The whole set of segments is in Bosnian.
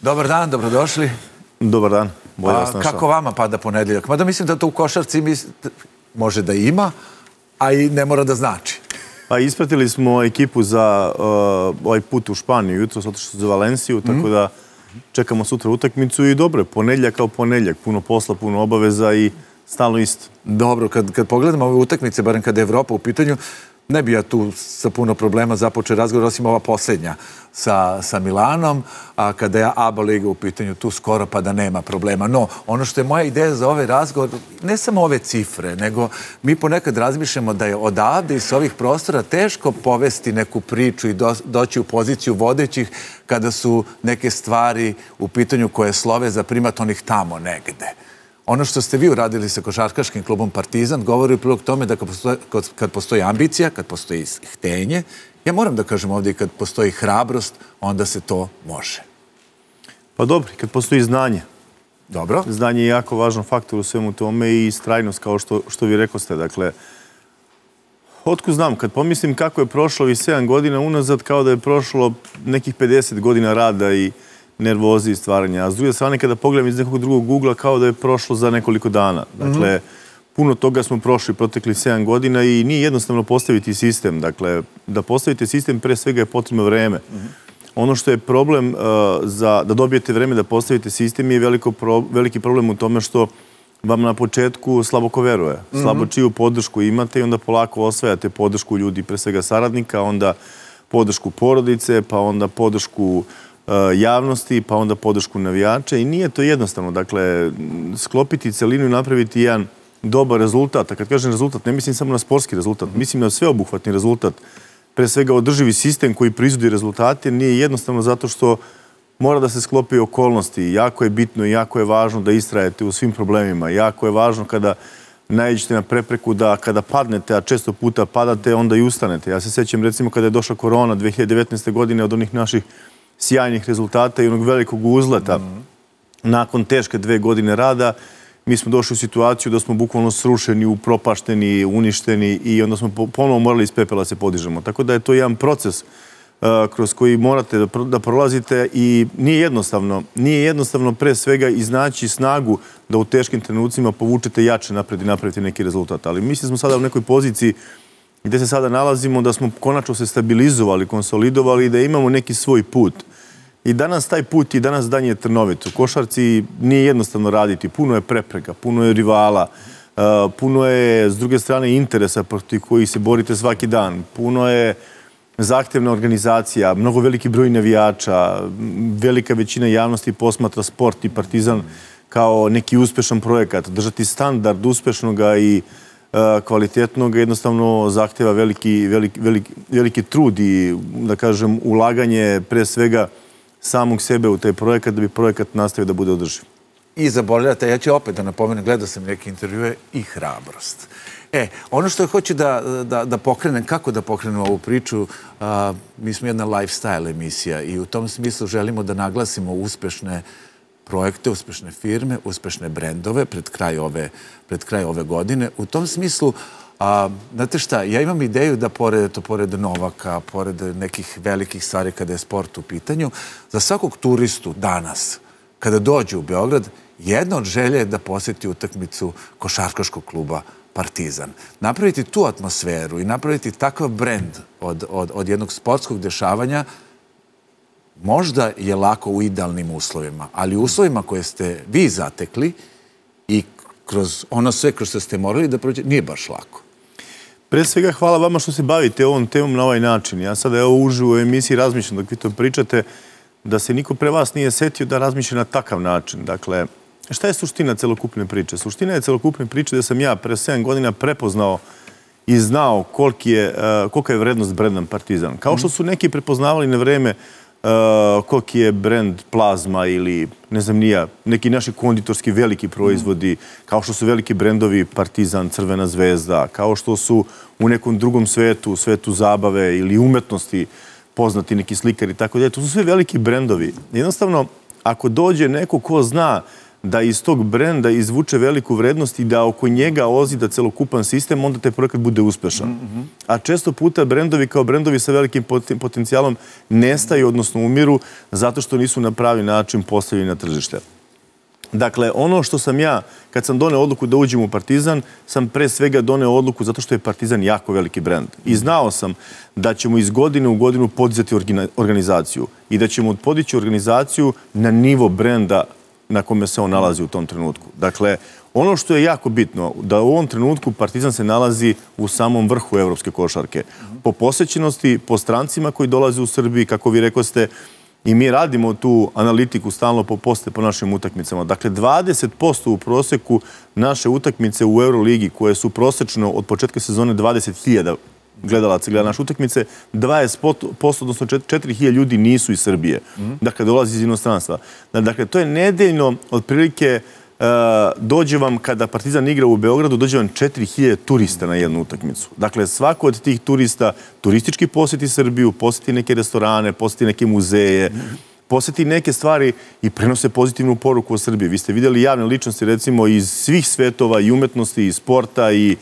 Dobar dan, dobrodošli. Dobar dan, bolje Pa, vas našao. kako vama pada ponedeljak? Mada mislim da to u košarci može da ima, a i ne mora da znači. Pa ispratili smo ekipu za uh, ovaj put u Španiju, jutro su otišli za Valenciju, tako da čekamo sutra utakmicu i dobro, je, kao ponedjeljak, puno posla, puno obaveza i stalno isto. Dobro, kad, kad pogledamo ove utakmice, barem kada je Evropa u pitanju, ne bi ja tu sa puno problema započeo razgovor, osim ova posljednja sa, sa Milanom, a kada je ABA Liga u pitanju, tu skoro pa da nema problema. No, ono što je moja ideja za ovaj razgovor, ne samo ove cifre, nego mi ponekad razmišljamo da je odavde iz ovih prostora teško povesti neku priču i do, doći u poziciju vodećih kada su neke stvari u pitanju koje slove za primat onih tamo negde. Ono što ste vi uradili sa košarkaškim klubom Partizan govori u prilog tome da kad postoji, kad- kad postoji ambicija, kad postoji htenje, ja moram da kažem ovdje i kad postoji hrabrost, onda se to može. Pa dobro, kad postoji znanje. Dobro? Znanje je jako važan faktor u svemu tome i strajnost, kao što, što vi rekoste. Dakle, otku znam, kad pomislim kako je prošlo ovih 7 godina unazad, kao da je prošlo nekih 50 godina rada i nervozi i stvaranja. A s druge strane, kada pogledam iz nekog drugog ugla, kao da je prošlo za nekoliko dana. Dakle, puno toga smo prošli protekli 7 godina i nije jednostavno postaviti sistem. Dakle, da postavite sistem, pre svega je potrebno vreme. Ono što je problem uh, za da dobijete vreme da postavite sistem je veliko pro, veliki problem u tome što vam na početku slabo ko veruje. Slabo čiju podršku imate i onda polako osvajate podršku ljudi, pre svega saradnika, onda podršku porodice, pa onda podršku uh, Eh, javnosti, pa onda podršku navijača i nije to jednostavno. Dakle, sklopiti celinu i napraviti jedan dobar rezultat, a kad kažem rezultat, ne mislim samo na sportski rezultat, mislim na sveobuhvatni rezultat, pre svega održivi sistem koji proizvodi rezultate, nije jednostavno zato što mora da se sklopi okolnosti. Jako je bitno i jako je važno da istrajete u svim problemima. Jako je važno kada nađete na prepreku da kada padnete, a često puta padate, onda i ustanete. Ja se sećam recimo kada je došla korona 2019. godine od onih naših sjajnih rezultata i onog velikog uzleta nakon teške dve godine rada, mi smo došli u situaciju da smo bukvalno srušeni, upropašteni, uništeni i onda smo po- ponovo morali iz pepela se podižemo. Tako da je to jedan proces uh, kroz koji morate da, pro- da prolazite i nije jednostavno. Nije jednostavno pre svega iznaći snagu da u teškim trenucima povučete jače napred i napravite neki rezultat. Ali mislim smo sada u nekoj poziciji gdje se sada nalazimo, da smo konačno se stabilizovali, konsolidovali i da imamo neki svoj put. I danas taj put i danas dan je trnovec. U košarci nije jednostavno raditi. Puno je prepreka, puno je rivala, e, puno je, s druge strane, interesa protiv koji se borite svaki dan. Puno je zahtevna organizacija, mnogo veliki broj navijača, velika većina javnosti posmatra sport i partizan kao neki uspešan projekat. Držati standard uspešnoga i E, kvalitetnog jednostavno zahteva veliki, veliki, veliki, veliki trud i, da kažem, ulaganje pre svega samog sebe u taj projekat da bi projekat nastavio da bude održiv. I zaboravljate, ja ću opet da napomenem, gledao sam neke intervjue, i hrabrost. E, ono što hoću da, da, da pokrenem, kako da pokrenem ovu priču, a, mi smo jedna lifestyle emisija i u tom smislu želimo da naglasimo uspešne projekte, uspešne firme, uspešne brendove pred kraj ove, pred kraj ove godine. U tom smislu, a, znate šta, ja imam ideju da pored, to pored Novaka, pored nekih velikih stvari kada je sport u pitanju, za svakog turistu danas, kada dođe u Beograd, jedna od želje je da posjeti utakmicu košarkaškog kluba Partizan. Napraviti tu atmosferu i napraviti takav brend od, od, od jednog sportskog dešavanja možda je lako u idealnim uslovima, ali u uslovima koje ste vi zatekli i kroz ono sve kroz što ste morali da prođe, nije baš lako. Pre svega hvala vama što se bavite ovom temom na ovaj način. Ja sada evo uživo u emisiji razmišljam dok vi to pričate da se niko pre vas nije setio da razmišlja na takav način. Dakle, šta je suština celokupne priče? Suština je celokupne priče da sam ja pre 7 godina prepoznao i znao koliki je, eh, kolika je vrednost Brendan Partizan. Kao što su neki prepoznavali na vreme uh, koliki je brend plazma ili ne znam nija, neki naši konditorski veliki proizvodi, kao što su veliki brendovi Partizan, Crvena zvezda, kao što su u nekom drugom svetu, svetu zabave ili umetnosti poznati neki slikari, tako da to su sve veliki brendovi. Jednostavno, ako dođe neko ko zna da iz tog brenda izvuče veliku vrednost i da oko njega ozida celokupan sistem, onda taj projekat bude uspešan. A često puta brendovi kao brendovi sa velikim potencijalom nestaju, odnosno umiru, zato što nisu na pravi način postavljeni na tržište. Dakle, ono što sam ja, kad sam doneo odluku da uđem u Partizan, sam pre svega doneo odluku zato što je Partizan jako veliki brend. I znao sam da ćemo iz godine u godinu podizati organizaciju i da ćemo podići organizaciju na nivo brenda na kome se on nalazi u tom trenutku. Dakle, ono što je jako bitno, da u ovom trenutku Partizan se nalazi u samom vrhu evropske košarke. Po posećenosti, po strancima koji dolaze u Srbiji, kako vi rekao ste, i mi radimo tu analitiku stalno po poste po našim utakmicama. Dakle, 20% u proseku naše utakmice u Euroligi, koje su prosečno od početka sezone 20.000 gledalaca gleda naše utakmice, 20%, odnosno 4.000 ljudi nisu iz Srbije. Dakle, dolazi iz inostranstva. Dakle, to je nedeljno, otprilike, E, dođe vam, kada Partizan igra u Beogradu, dođe vam 4000 turista na jednu utakmicu. Dakle, svako od tih turista turistički posjeti Srbiju, posjeti neke restorane, posjeti neke muzeje, posjeti neke stvari i prenose pozitivnu poruku o Srbiji. Vi ste vidjeli javne ličnosti, recimo, iz svih svetova i umetnosti, i sporta, i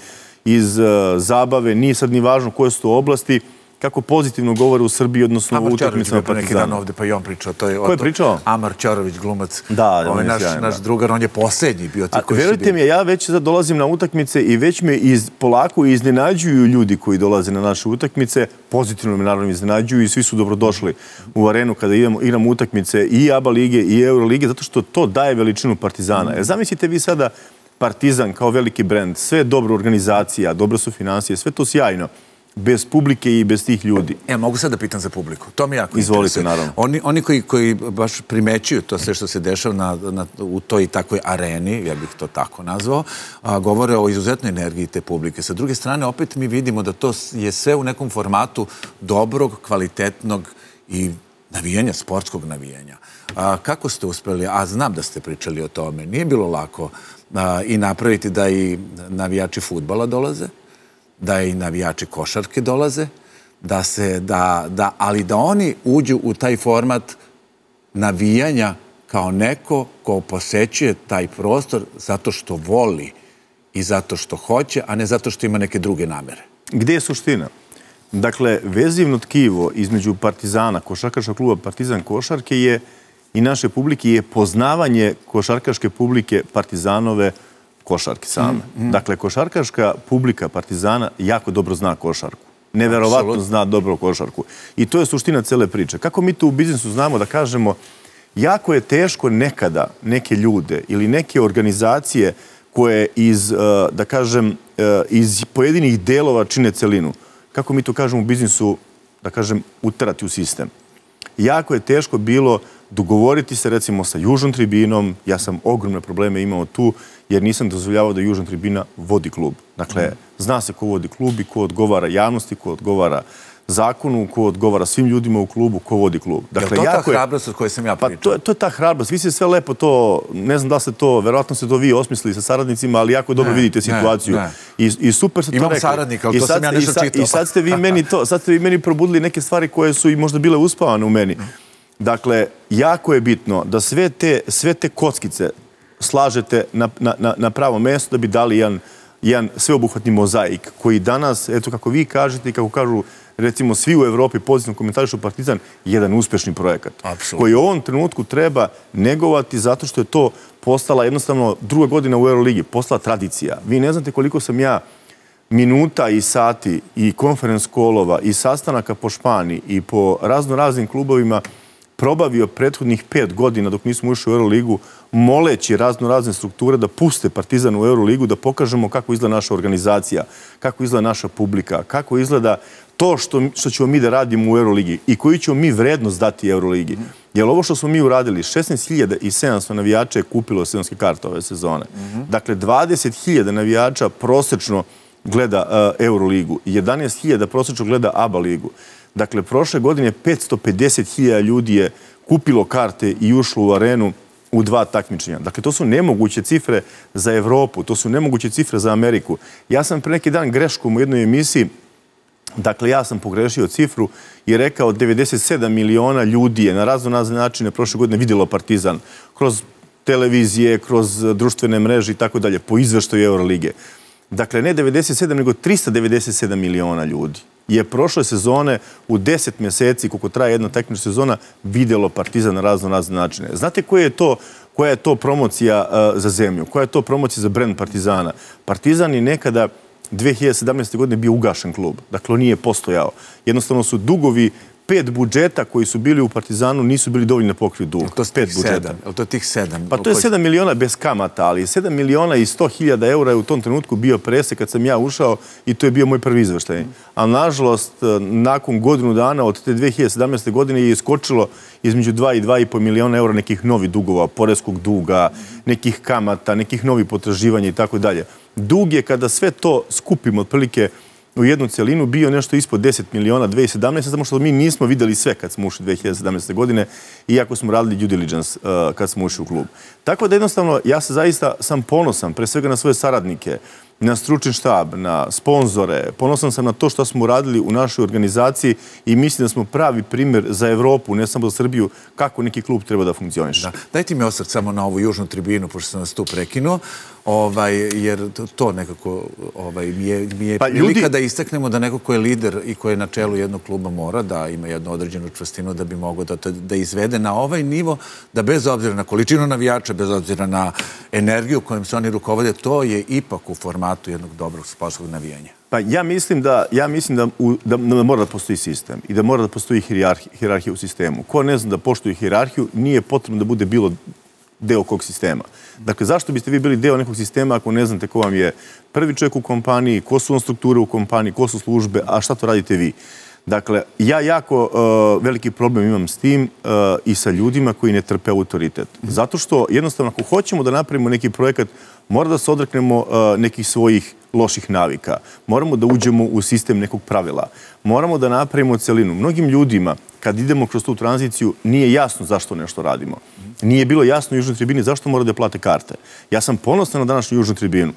iz e, zabave, nije sad ni važno koje su to oblasti, kako pozitivno govore u Srbiji, odnosno u utakmicama Partizana. Amar Čarović bio neki dan ovdje, pa i on pričao. To je Ko je pričao? Amar Čarović, glumac. Da, on je naš, naš drugar, on je posljednji bio. Ti koji verujte mi, ja već sad dolazim na utakmice i već me iz, polako iznenađuju ljudi koji dolaze na naše utakmice. Pozitivno me naravno iznenađuju i svi su dobrodošli u arenu kada idemo, igramo utakmice i ABA lige i Euro lige, zato što to daje veličinu Partizana. Jer zamislite vi sada Partizan kao veliki brend, sve dobro organizacija, dobro su financije, sve to sjajno bez publike i bez tih ljudi. Ja mogu sad da pitam za publiku. To mi jako Izvolite, naravno. Oni, oni koji, koji baš primećuju to sve što se dešava na, na, u toj takvoj areni, ja bih to tako nazvao, a, govore o izuzetnoj energiji te publike. Sa druge strane, opet mi vidimo da to je sve u nekom formatu dobrog, kvalitetnog i navijanja, sportskog navijanja. A, kako ste uspeli, a znam da ste pričali o tome, nije bilo lako a, i napraviti da i navijači futbala dolaze, da i navijači košarke dolaze, da se, da, da, ali da oni uđu u taj format navijanja kao neko ko posećuje taj prostor zato što voli i zato što hoće, a ne zato što ima neke druge namere. Gdje je suština? Dakle, vezivno tkivo između Partizana, košarkaškog kluba Partizan košarke je i naše publike je poznavanje košarkaške publike Partizanove košarke same. Mm, mm. Dakle, košarkaška publika Partizana jako dobro zna košarku. Neverovatno zna dobro košarku. I to je suština cele priče. Kako mi to u biznisu znamo da kažemo, jako je teško nekada neke ljude ili neke organizacije koje iz, eh, da kažem, eh, iz pojedinih delova čine celinu. Kako mi to kažemo u biznisu, da kažem, utrati u sistem. Jako je teško bilo dogovoriti se recimo sa južnom tribinom, ja sam ogromne probleme imao tu, jer nisam dozvoljavao da južna tribina vodi klub. Dakle, zna se ko vodi klub i ko odgovara javnosti, ko odgovara zakonu, ko odgovara svim ljudima u klubu, ko vodi klub. Dakle, je to ta hrabrost od koje sam ja pričao? Pa to, je, to je ta hrabrost. Vi ste sve lepo to, ne znam da ste to, verovatno ste to vi osmislili sa saradnicima, ali jako dobro vidite situaciju. I, I super ste to Imam rekli. Imam saradnika, ali to sam ja nešto čitao. I sad ste vi meni to, sad ste vi meni probudili neke stvari koje su i možda bile uspavane u meni. Dakle, jako je bitno da sve te, sve te kockice slažete na, na, na pravo mjesto da bi dali jedan, jedan sveobuhvatni mozaik koji danas, eto kako vi kažete i kako kažu recimo svi u Evropi pozitivno komentarišu Partizan, jedan uspešni projekat. Absolutno. Koji u ovom trenutku treba negovati zato što je to postala jednostavno druga godina u Euroligi, postala tradicija. Vi ne znate koliko sam ja minuta i sati i konferens kolova i sastanaka po Špani i po razno raznim klubovima probavio prethodnih pet godina dok nismo ušli u Euroligu, moleći razno razne strukture da puste Partizan u Euroligu, da pokažemo kako izgleda naša organizacija, kako izgleda naša publika, kako izgleda to što, što ćemo mi da radimo u Euroligi i koju ćemo mi vrednost dati Euroligi. Jer ovo što smo mi uradili, 16.700 navijača je kupilo sezonske karte ove sezone. Dakle, 20.000 navijača prosečno gleda uh, Euroligu, 11.000 prosečno gleda ABA ligu. Dakle, prošle godine 550.000 ljudi je kupilo karte i ušlo u arenu u dva takmičenja. Dakle, to su nemoguće cifre za Evropu, to su nemoguće cifre za Ameriku. Ja sam pre neki dan greškom u jednoj emisiji, dakle, ja sam pogrešio cifru i rekao 97 miliona ljudi je na razno razne načine prošle godine vidjelo Partizan kroz televizije, kroz društvene mreže i tako dalje, po izveštaju Euroligije. Dakle, ne 97, nego 397 miliona ljudi je prošle sezone u 10 mjeseci, koliko traje jedna tehnička sezona, vidjelo Partizan na razno razne načine. Znate koja je to, koja je to promocija uh, za zemlju? Koja je to promocija za brend Partizana? Partizan je nekada 2017. godine bio ugašen klub. Dakle, on nije postojao. Jednostavno su dugovi pet budžeta koji su bili u Partizanu nisu bili dovoljni na pokriju dug. To je pet budžeta. Je to tih sedam? Pa to je sedam miliona bez kamata, ali sedam miliona i sto hiljada eura je u tom trenutku bio prese kad sam ja ušao i to je bio moj prvi izveštaj. A nažalost, nakon godinu dana od te 2017. godine je iskočilo između 2 i 2,5 miliona eura nekih novih dugova, poreskog duga, nekih kamata, nekih novih potraživanja i tako dalje. Dug je kada sve to skupimo otprilike u jednu cijelinu bio nešto ispod 10 miliona 2017. Samo što mi nismo videli sve kad smo ušli 2017. godine, iako smo radili due diligence uh, kad smo ušli u klub. Tako da jednostavno, ja se zaista sam ponosan, pre svega na svoje saradnike, na stručni štab, na sponzore. Ponosan sam na to što smo uradili u našoj organizaciji i mislim da smo pravi primjer za Evropu, ne samo za Srbiju, kako neki klub treba da funkcioniše. Dajte mi osad samo na ovu južnu tribinu, pošto sam vas tu prekinuo, ovaj, jer to nekako ovaj, mi je, mi je pa, prilika ljudi... da istaknemo da neko ko je lider i ko je na čelu jednog kluba mora da ima jednu određenu čvrstinu da bi mogo da, da izvede na ovaj nivo, da bez obzira na količinu navijača, bez obzira na energiju kojom se oni rukovode, to je ipak u formatu jednog dobrog sportskog navijanja. Pa ja mislim da, ja mislim da, u, da, da mora da postoji sistem i da mora da postoji hirarhija u sistemu. Ko ne zna da poštuje hirarhiju, nije potrebno da bude bilo deo kog sistema. Dakle, zašto biste vi bili deo nekog sistema ako ne znate ko vam je prvi čovjek u kompaniji, ko su on strukture u kompaniji, ko su službe, a šta to radite vi? Dakle, ja jako uh, veliki problem imam s tim uh, i sa ljudima koji ne trpe autoritet. Zato što, jednostavno, ako hoćemo da napravimo neki projekat, mora da se odreknemo uh, nekih svojih loših navika. Moramo da uđemo u sistem nekog pravila. Moramo da napravimo celinu. Mnogim ljudima, kad idemo kroz tu tranziciju, nije jasno zašto nešto radimo. Nije bilo jasno u Južnoj tribini zašto mora da plate karte. Ja sam ponosan na današnju Južnu tribinu.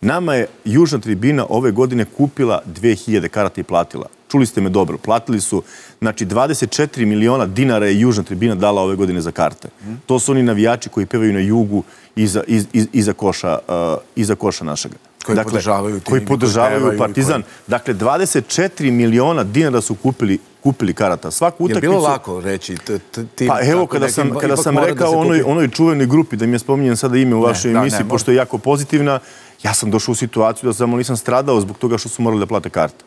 Nama je Južna tribina ove godine kupila 2000 karata i platila. Čuli ste me dobro. Platili su, znači, 24 miliona dinara je Južna tribina dala ove godine za karte. To su oni navijači koji pevaju na jugu iza, iz, iz, iza, koša, uh, iza koša našega. Koji dakle, podržavaju, koji podržavaju Partizan. Koji... Dakle, 24 miliona dinara su kupili kupili karata. Svaku utakmicu... Je bilo lako reći? Pa evo, kada sam, kada sam rekao onoj, onoj čuvenoj grupi, da mi je spominjen sada ime u vašoj emisiji, pošto je jako pozitivna, ja sam došao u situaciju da samo nisam stradao zbog toga što su morali da plate karte.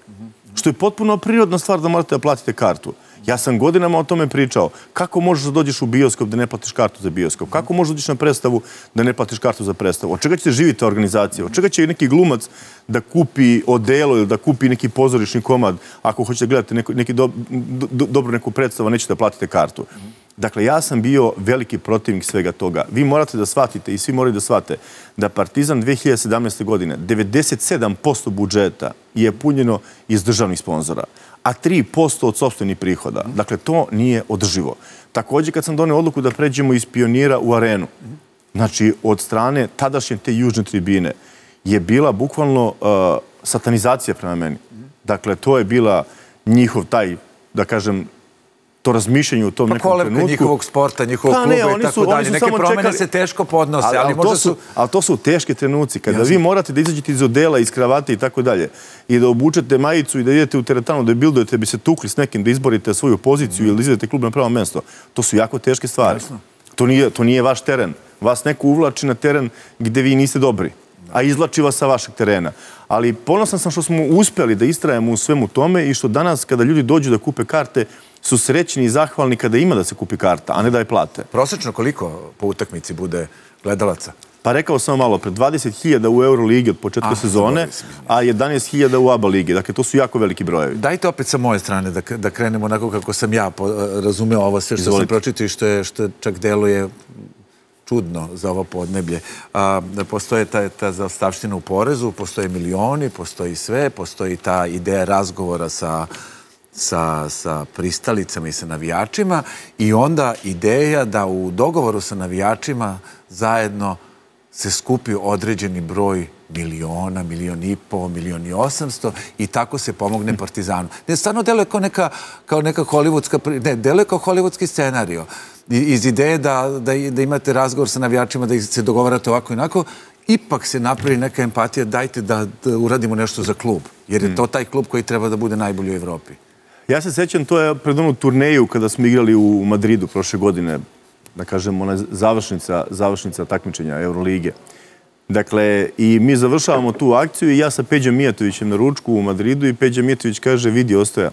Što je potpuno prirodna stvar da morate da platite kartu. Ja sam godinama o tome pričao. Kako možeš da dođeš u bioskop da ne platiš kartu za bioskop? Kako možeš da dođeš na predstavu da ne platiš kartu za predstavu? Od čega će živiti ta organizacija? Od čega će neki glumac da kupi odelo ili da kupi neki pozorišni komad ako hoćete gledati neko, neki do, do, dobro neku predstavu, nećete da platite kartu? Dakle, ja sam bio veliki protivnik svega toga. Vi morate da shvatite i svi moraju da shvate da Partizan 2017. godine 97% budžeta je punjeno iz državnih sponzora a 3% od sobstvenih prihoda. Dakle, to nije održivo. Također, kad sam donio odluku da pređemo iz pionira u arenu, znači, od strane tadašnje te južne tribine, je bila bukvalno uh, satanizacija prema meni. Dakle, to je bila njihov taj, da kažem, to razmišljanje u tom pa nekom trenutku. Pa njihovog sporta, njihovog pa kluba i tako dalje. Neke promjene se teško podnose, ali, ali, možda su... Ali to su teške trenuci, kada vi morate da izađete iz odela, iz kravate i tako dalje, i da obučete majicu i da idete u teretanu, da bildujete, bi se tukli s nekim, da izborite svoju poziciju ili da izvedete klub na pravo mjesto. To su jako teške stvari. To nije, to nije vaš teren. Vas neko uvlači na teren gdje vi niste dobri a izlači vas sa vašeg terena. Ali ponosan sam što smo uspjeli da istrajemo u svemu tome i što danas kada ljudi dođu da kupe karte, su srećni i zahvalni kada ima da se kupi karta, a ne da je plate. Prosečno koliko po utakmici bude gledalaca? Pa rekao sam malo, pred 20.000 u Euroligi od početka ah, sezone, a 11.000 u ABA ligi. Dakle, to su jako veliki brojevi. Dajte opet sa moje strane da, da krenemo onako kako sam ja razumeo ovo sve što sam pročitao i što, je, što čak deluje čudno za ovo podneblje. A, postoje ta, ta zaostavština u porezu, postoje milioni, postoji sve, postoji ta ideja razgovora sa sa, sa pristalicama i sa navijačima i onda ideja da u dogovoru sa navijačima zajedno se skupi određeni broj miliona, milion i po, milion i osamsto i tako se pomogne Partizanu. Ne, stvarno deluje kao neka, kao neka hollywoodska, ne, deluje kao hollywoodski scenario. Iz ideje da, da, da imate razgovor sa navijačima, da se dogovarate ovako i onako, ipak se napravi neka empatija, dajte da, da uradimo nešto za klub. Jer je to taj klub koji treba da bude najbolji u Evropi. Ja se sećam, to je pred onu turneju kada smo igrali u Madridu prošle godine, da kažem, ona završnica, završnica takmičenja Eurolige. Dakle, i mi završavamo tu akciju i ja sa Peđom Mijatovićem na ručku u Madridu i Peđa Mijatović kaže, vidi, ostoja,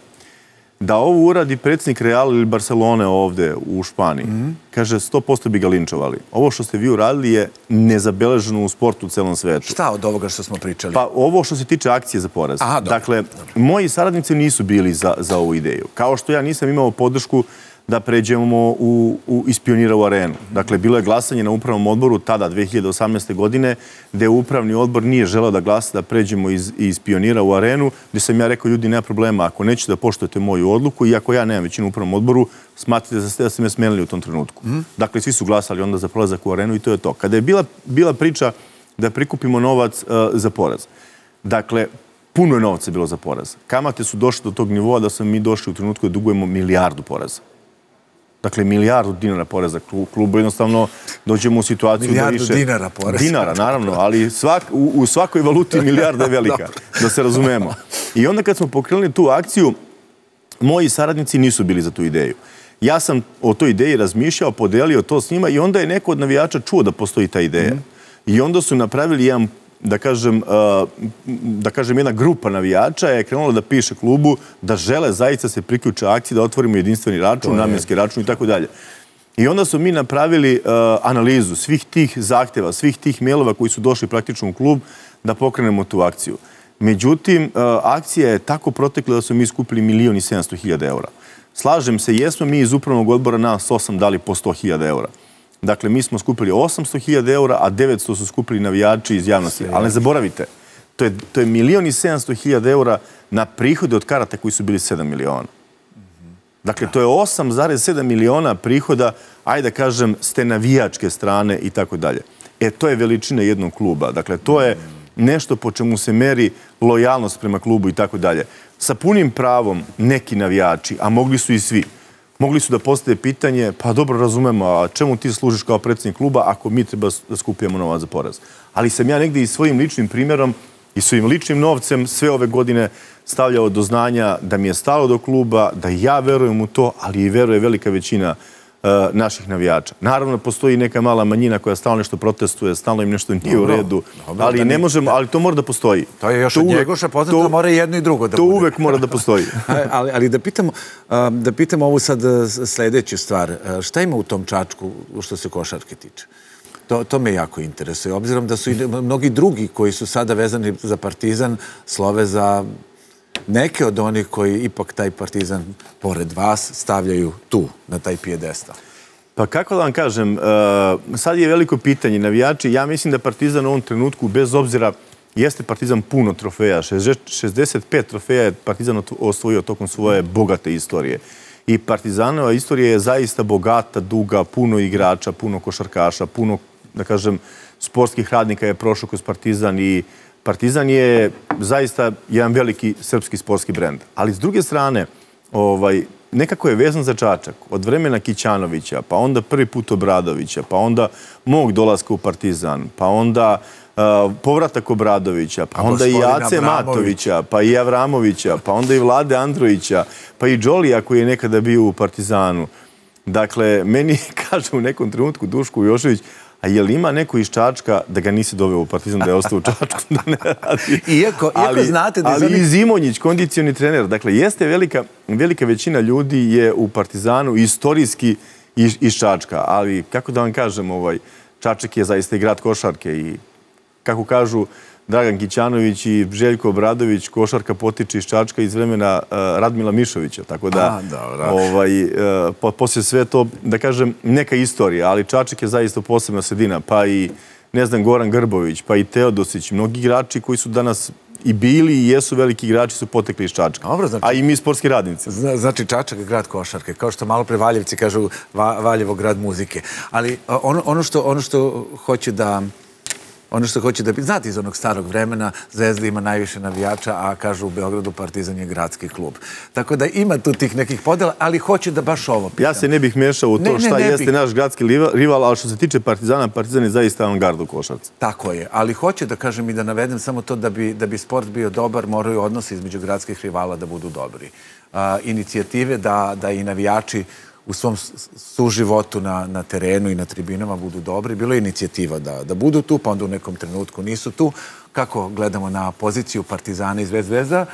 da ovo uradi predsjednik Real ili Barcelone ovde u Španiji, mm kaže 100% bi ga linčovali. Ovo što ste vi uradili je nezabeleženo u sportu u celom svetu. Šta od ovoga što smo pričali? Pa ovo što se tiče akcije za poraz. Aha, dakle, moji saradnici nisu bili za, za ovu ideju. Kao što ja nisam imao podršku da pređemo u, u ispionira u arenu. Dakle, bilo je glasanje na upravnom odboru tada, 2018. godine, gde upravni odbor nije želeo da glasa da pređemo iz, iz pionira u arenu, gde sam ja rekao, ljudi, nema problema, ako nećete da poštojete moju odluku, i ako ja nemam većinu u upravnom odboru, smatrite da ste da ste me smenili u tom trenutku. Mm. Dakle, svi su glasali onda za prolazak u arenu i to je to. Kada je bila, bila priča da prikupimo novac uh, za poraz, dakle, puno je novca bilo za poraz. Kamate su došle do tog nivoa da smo mi došli u trenutku da dugujemo milijardu poraza dakle, milijardu dinara poreza klubu, jednostavno dođemo u situaciju milijardu da više... Milijardu dinara poreza. Dinara, naravno, ali svak, u, u svakoj valuti milijarda je velika, da se razumemo. I onda kad smo pokrenuli tu akciju, moji saradnici nisu bili za tu ideju. Ja sam o toj ideji razmišljao, podelio to s njima i onda je neko od navijača čuo da postoji ta ideja. Mm. I onda su napravili jedan da kažem, da kažem, jedna grupa navijača je krenula da piše klubu da žele zaista se priključe akciji, da otvorimo jedinstveni račun, namjenski račun i tako dalje. I onda su mi napravili analizu svih tih zahteva, svih tih mailova koji su došli praktično u klub da pokrenemo tu akciju. Međutim, akcija je tako protekla da su mi skupili milijon i 700 hiljada eura. Slažem se, jesmo mi iz upravnog odbora nas osam dali po 100 hiljada eura. Dakle, mi smo skupili 800.000 eura, a 900 su skupili navijači iz javnosti. Ali ne zaboravite, to je, to je milijon i 700.000 eura na prihode od karata koji su bili 7 miliona. Dakle, to je 8,7 miliona prihoda, ajde da kažem, s te navijačke strane i tako dalje. E, to je veličina jednog kluba. Dakle, to je nešto po čemu se meri lojalnost prema klubu i tako dalje. Sa punim pravom neki navijači, a mogli su i svi, mogli su da postave pitanje, pa dobro razumemo, a čemu ti služiš kao predsjednik kluba ako mi treba da skupijemo novac za poraz? Ali sam ja negdje i svojim ličnim primjerom i svojim ličnim novcem sve ove godine stavljao do znanja da mi je stalo do kluba, da ja verujem u to, ali i veruje velika većina kluba naših navijača. Naravno, postoji neka mala manjina koja stalno nešto protestuje, stalno im nešto nije u redu, ali ne možemo, ali to mora da postoji. To je još od njegoša poznato, mora jedno i drugo da bude. To uvek mora da postoji. Ali da pitamo da pitamo ovu sad sljedeću stvar. Šta ima u tom čačku što se košarke tiče? To, to me jako interesuje. Obzirom da su i mnogi drugi koji su sada vezani za partizan slove za neke od onih koji ipak taj partizan pored vas stavljaju tu, na taj pijedestal? Pa kako da vam kažem, e, sad je veliko pitanje. Navijači, ja mislim da partizan u ovom trenutku, bez obzira, jeste partizan puno trofeja. 65 trofeja je partizan osvojio tokom svoje bogate istorije. I partizanova istorija je zaista bogata, duga, puno igrača, puno košarkaša, puno, da kažem, sportskih radnika je prošao kroz partizan i Partizan je zaista jedan veliki srpski sportski brend. Ali s druge strane, ovaj, nekako je vezan za Čačak. Od vremena Kićanovića, pa onda prvi put Obradovića, pa onda mog dolaska u Partizan, pa onda uh, povratak Obradovića, pa onda i Jace Matovića, pa i Avramovića, pa onda i Vlade Androvića, pa i Đolija koji je nekada bio u Partizanu. Dakle, meni kaže u nekom trenutku Duško Jošević, A je li ima neko iz Čačka da ga nisi doveo u Partizan da je ostao u Čačku da ne radi? Iako, iako ali, znate da je... Ali i Zimonjić, kondicioni trener. Dakle, jeste velika, velika većina ljudi je u Partizanu istorijski iz, iz Čačka. Ali, kako da vam kažem, ovaj, Čačak je zaista i grad košarke i kako kažu, Dragan Kićanović i Željko Obradović, košarka potiče iz Čačka iz vremena uh, Radmila Mišovića. Tako da, ovaj, uh, poslije sve to, da kažem, neka istorija, ali Čačak je zaista posebna sredina. Pa i, ne znam, Goran Grbović, pa i Teodosić, mnogi igrači koji su danas i bili i jesu veliki igrači su potekli iz Čačka. Dobro, znači, a i mi sportski radnici. Znači Čačak je grad košarke, kao što malo pre Valjevci kažu Valjevo grad muzike. Ali ono, ono, što, ono što hoće da ono što hoće da... Znate iz onog starog vremena, Zvezda ima najviše navijača, a kažu u Beogradu Partizan je gradski klub. Tako da ima tu tih nekih podela, ali hoće da baš ovo pitam. Ja se ne bih mješao u to Ne, šta ne jeste bih. naš gradski rival, ali što se tiče Partizana, Partizan je zaista avangard u košarci. Tako je, ali hoće da kažem i da navedem samo to da bi, da bi sport bio dobar, moraju odnosi između gradskih rivala da budu dobri. Inicijative da, da i navijači u svom suživotu na, na terenu i na tribinama budu dobri. Bilo je inicijativa da, da budu tu, pa onda u nekom trenutku nisu tu. Kako gledamo na poziciju Partizana i Zvezda Zvezda,